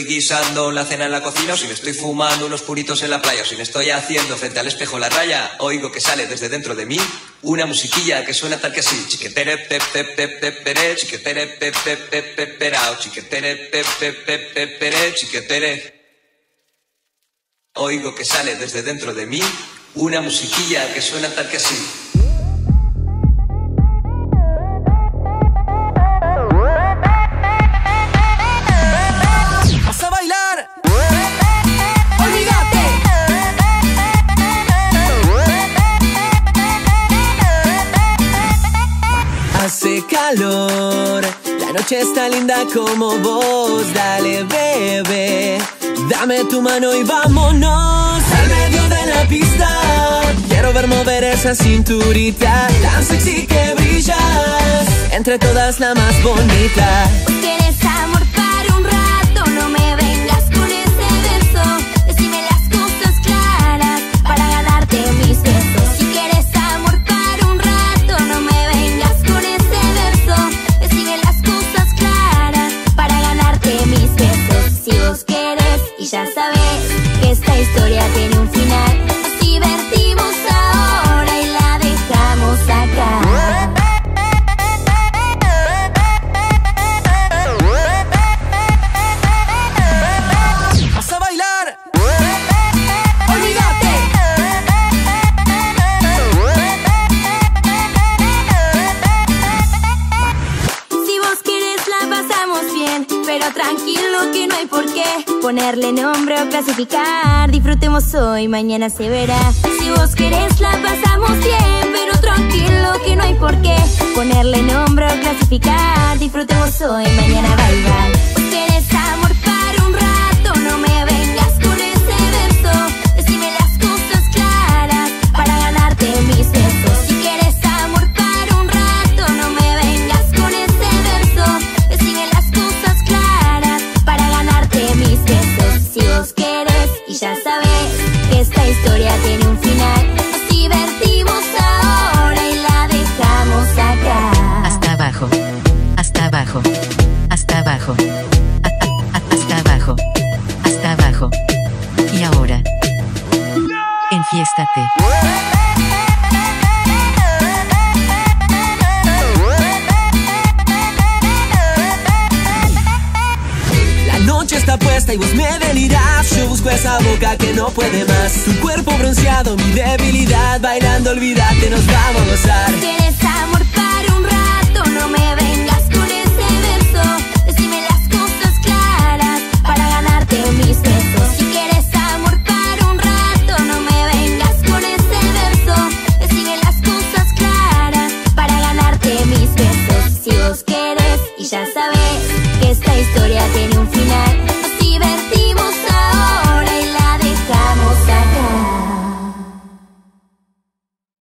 guisando la cena en la cocina o si me estoy fumando unos puritos en la playa o si me estoy haciendo frente al espejo la raya, oigo que sale desde dentro de mí una musiquilla que suena tal que así. Chiquetere pe pe pe pe pere, chiquetere pe pe pe pe perao, chiquetere chiquetere. Oigo que sale desde dentro de mí una musiquilla que suena tal que así. Calor, la noche está linda como vos, dale bebé, dame tu mano y vámonos al medio de la pista. Quiero ver mover esa cinturita, tan sexy que brillas, entre todas la más bonita. Tranquilo que no hay por qué ponerle nombre o clasificar. Disfrutemos hoy, mañana se verá. Si vos querés la pasamos bien, pero tranquilo que no hay por qué ponerle nombre o clasificar. Disfrutemos hoy, mañana bye bye. Abajo. A- a- a- Hasta abajo. Hasta abajo. Y ahora. Enfiéstate. La noche está puesta y vos me delirás. Yo busco esa boca que no puede más. Tu cuerpo bronceado, mi debilidad. Bailando, olvídate, nos vamos a gozar. Tienes amor para un